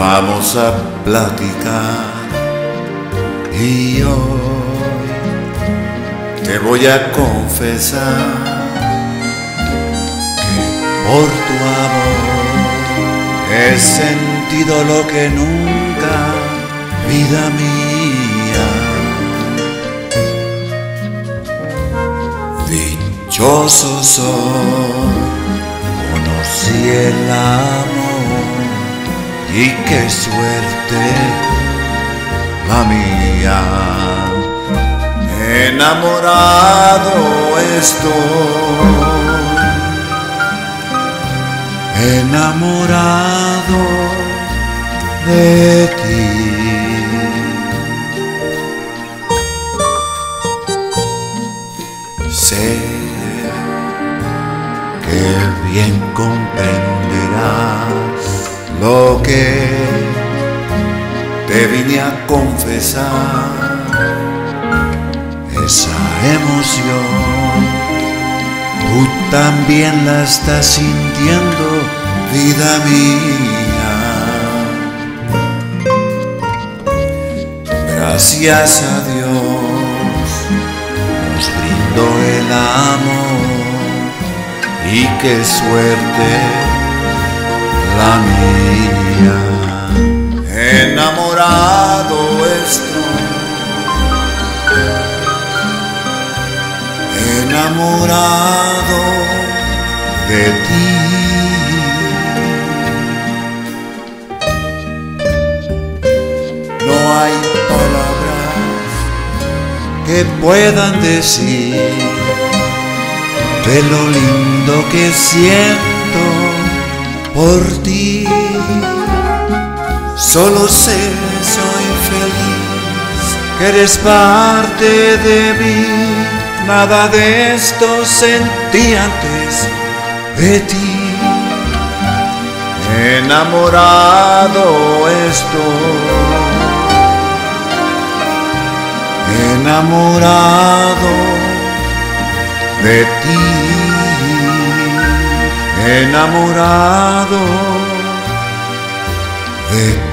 vamos a platicar y hoy te voy a confesar que por tu amor he sentido lo que nunca, vida mía. Dichoso soy, conocí el amor y qué suerte la mía. Enamorado estoy, enamorado de ti. Sé que bien comprenderás lo que te vine a confesar. Esa emoción, tú también la estás sintiendo, vida mía. Gracias a Dios nos brindó el amor y qué suerte mía. Enamorado estoy, enamorado de ti. No hay palabras que puedan decir de lo lindo que siento por ti. Solo sé, soy feliz, que eres parte de mí. Nada de esto sentí antes de ti. Enamorado estoy, enamorado de ti, enamorado de